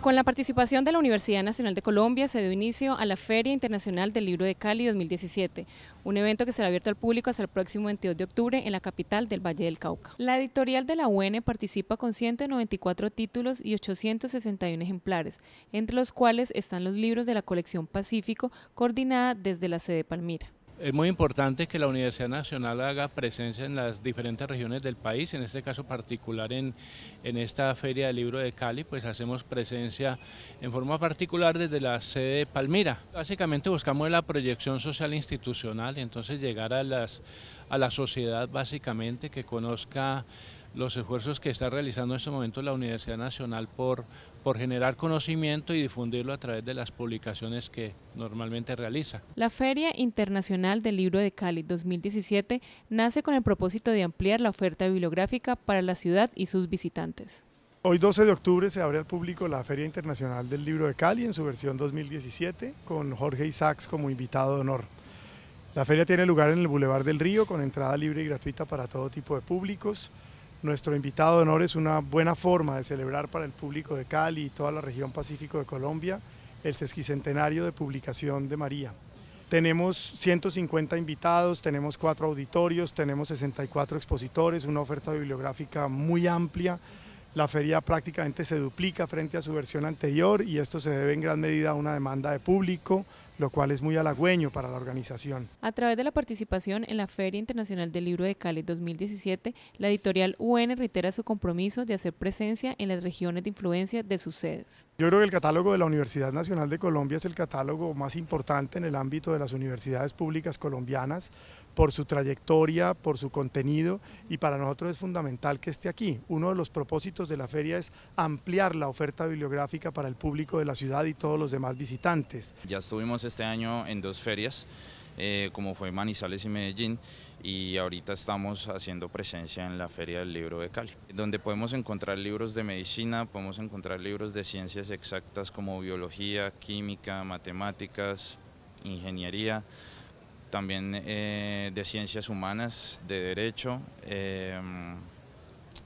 Con la participación de la Universidad Nacional de Colombia se dio inicio a la Feria Internacional del Libro de Cali 2017, un evento que será abierto al público hasta el próximo 22 de octubre en la capital del Valle del Cauca. La editorial de la UN participa con 194 títulos y 861 ejemplares, entre los cuales están los libros de la colección Pacífico, coordinada desde la sede Palmira. Es muy importante que la Universidad Nacional haga presencia en las diferentes regiones del país, en este caso particular en, en esta Feria del Libro de Cali, pues hacemos presencia en forma particular desde la sede de Palmira. Básicamente buscamos la proyección social institucional, entonces llegar a, las, a la sociedad básicamente que conozca los esfuerzos que está realizando en este momento la Universidad Nacional por, por generar conocimiento y difundirlo a través de las publicaciones que normalmente realiza. La Feria Internacional del Libro de Cali 2017 nace con el propósito de ampliar la oferta bibliográfica para la ciudad y sus visitantes. Hoy 12 de octubre se abre al público la Feria Internacional del Libro de Cali en su versión 2017 con Jorge Isaacs como invitado de honor. La feria tiene lugar en el Boulevard del Río con entrada libre y gratuita para todo tipo de públicos. Nuestro invitado de honor es una buena forma de celebrar para el público de Cali y toda la región Pacífico de Colombia el sesquicentenario de publicación de María. Tenemos 150 invitados, tenemos cuatro auditorios, tenemos 64 expositores, una oferta bibliográfica muy amplia. La feria prácticamente se duplica frente a su versión anterior y esto se debe en gran medida a una demanda de público, lo cual es muy halagüeño para la organización. A través de la participación en la Feria Internacional del Libro de Cali 2017, la editorial UN reitera su compromiso de hacer presencia en las regiones de influencia de sus sedes. Yo creo que el catálogo de la Universidad Nacional de Colombia es el catálogo más importante en el ámbito de las universidades públicas colombianas por su trayectoria, por su contenido y para nosotros es fundamental que esté aquí. Uno de los propósitos de la feria es ampliar la oferta bibliográfica para el público de la ciudad y todos los demás visitantes. Ya estuvimos este año en dos ferias, eh, como fue Manizales y Medellín, y ahorita estamos haciendo presencia en la Feria del Libro de Cali, donde podemos encontrar libros de medicina, podemos encontrar libros de ciencias exactas como biología, química, matemáticas, ingeniería, también eh, de ciencias humanas, de derecho. Eh,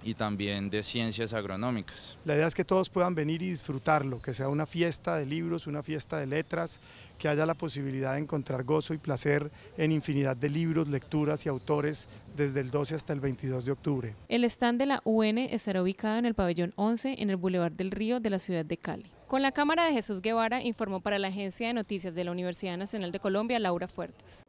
y también de ciencias agronómicas. La idea es que todos puedan venir y disfrutarlo, que sea una fiesta de libros, una fiesta de letras, que haya la posibilidad de encontrar gozo y placer en infinidad de libros, lecturas y autores desde el 12 hasta el 22 de octubre. El stand de la UN estará ubicado en el pabellón 11 en el Boulevard del Río de la ciudad de Cali. Con la cámara de Jesús Guevara informó para la Agencia de Noticias de la Universidad Nacional de Colombia Laura Fuertes.